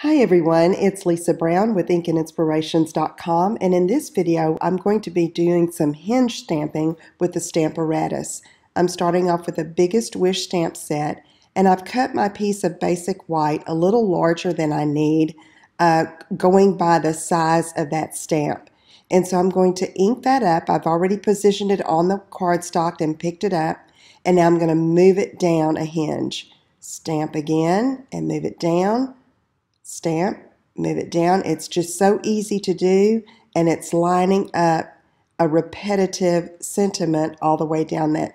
Hi everyone, it's Lisa Brown with InkandInspirations.com and in this video I'm going to be doing some hinge stamping with the Stamparatus. I'm starting off with the Biggest Wish stamp set and I've cut my piece of basic white a little larger than I need uh, going by the size of that stamp. And so I'm going to ink that up. I've already positioned it on the cardstock and picked it up and now I'm going to move it down a hinge. Stamp again and move it down stamp, move it down. It's just so easy to do, and it's lining up a repetitive sentiment all the way down that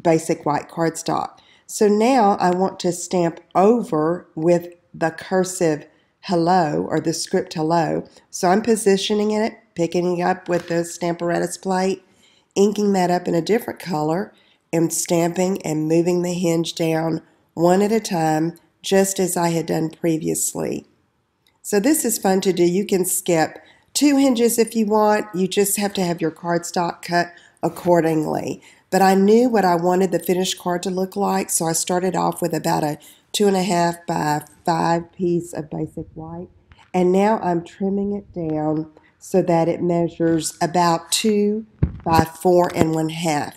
basic white cardstock. So now I want to stamp over with the cursive hello or the script hello. So I'm positioning it, picking it up with the Stamparatus plate, inking that up in a different color, and stamping and moving the hinge down one at a time, just as I had done previously. So this is fun to do. You can skip two hinges if you want. You just have to have your cardstock cut accordingly. But I knew what I wanted the finished card to look like, so I started off with about a two and a half by five piece of basic white. And now I'm trimming it down so that it measures about two by four and one half.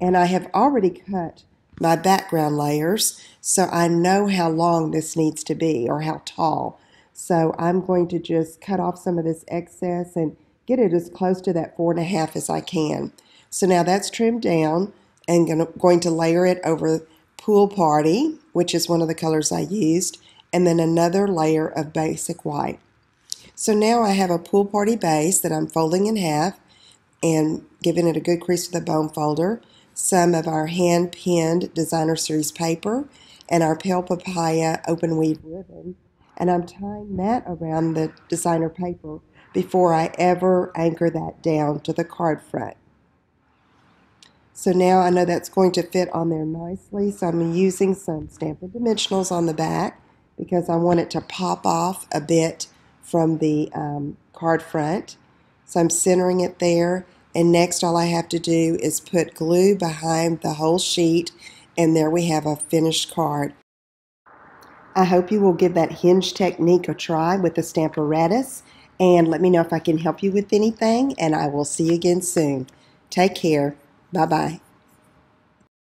And I have already cut my background layers, so I know how long this needs to be or how tall. So I'm going to just cut off some of this excess and get it as close to that four and a half as I can. So now that's trimmed down and gonna, going to layer it over Pool Party, which is one of the colors I used, and then another layer of basic white. So now I have a Pool Party base that I'm folding in half and giving it a good crease with a bone folder, some of our hand-penned designer series paper, and our Pale Papaya open weave ribbon and I'm tying that around the designer paper before I ever anchor that down to the card front. So now I know that's going to fit on there nicely, so I'm using some Stampin' Dimensionals on the back because I want it to pop off a bit from the um, card front. So I'm centering it there, and next all I have to do is put glue behind the whole sheet, and there we have a finished card. I hope you will give that hinge technique a try with the Stamparatus and let me know if I can help you with anything and I will see you again soon. Take care. Bye-bye.